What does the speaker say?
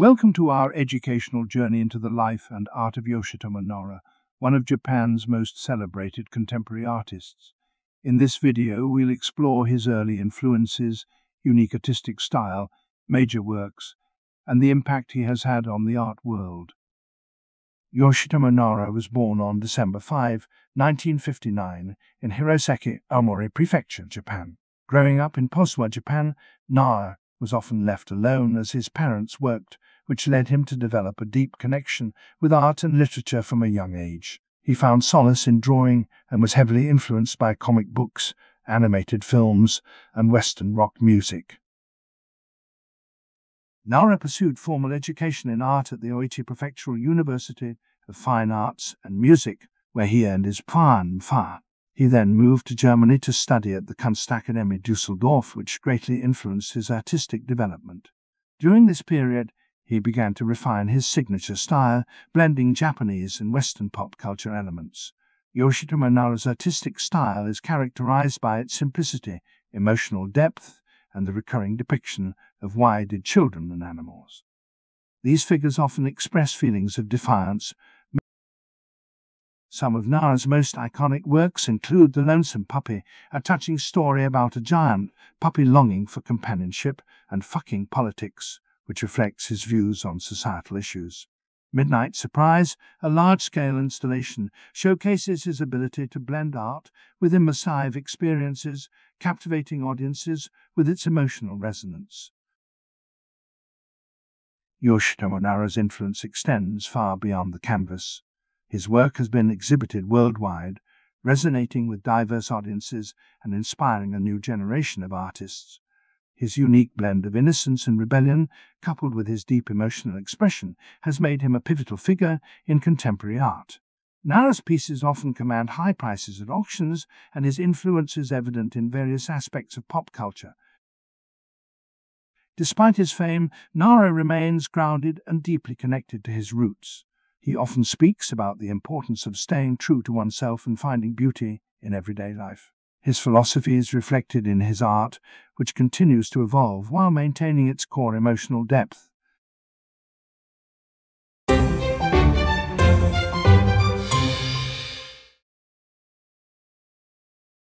Welcome to our educational journey into the life and art of Yoshitomo Nara, one of Japan's most celebrated contemporary artists. In this video, we'll explore his early influences, unique artistic style, major works, and the impact he has had on the art world. Yoshitomo Nara was born on December 5, 1959, in Hirosaki, Aomori Prefecture, Japan. Growing up in Poswa, Japan, Nara was often left alone as his parents worked, which led him to develop a deep connection with art and literature from a young age. He found solace in drawing and was heavily influenced by comic books, animated films, and Western rock music. Nara pursued formal education in art at the Aichi Prefectural University of Fine Arts and Music, where he earned his Fa. He then moved to Germany to study at the Kunstakademie Dusseldorf, which greatly influenced his artistic development. During this period, he began to refine his signature style, blending Japanese and Western pop culture elements. Yoshitomo Nara's artistic style is characterized by its simplicity, emotional depth, and the recurring depiction of why-did children and animals. These figures often express feelings of defiance. Some of Nara's most iconic works include The Lonesome Puppy, a touching story about a giant puppy longing for companionship, and Fucking Politics, which reflects his views on societal issues. Midnight Surprise, a large-scale installation, showcases his ability to blend art with immersive experiences, captivating audiences with its emotional resonance. Yoshitomo Nara's influence extends far beyond the canvas. His work has been exhibited worldwide, resonating with diverse audiences and inspiring a new generation of artists. His unique blend of innocence and rebellion, coupled with his deep emotional expression, has made him a pivotal figure in contemporary art. Nara's pieces often command high prices at auctions, and his influence is evident in various aspects of pop culture. Despite his fame, Nara remains grounded and deeply connected to his roots. He often speaks about the importance of staying true to oneself and finding beauty in everyday life. His philosophy is reflected in his art, which continues to evolve while maintaining its core emotional depth.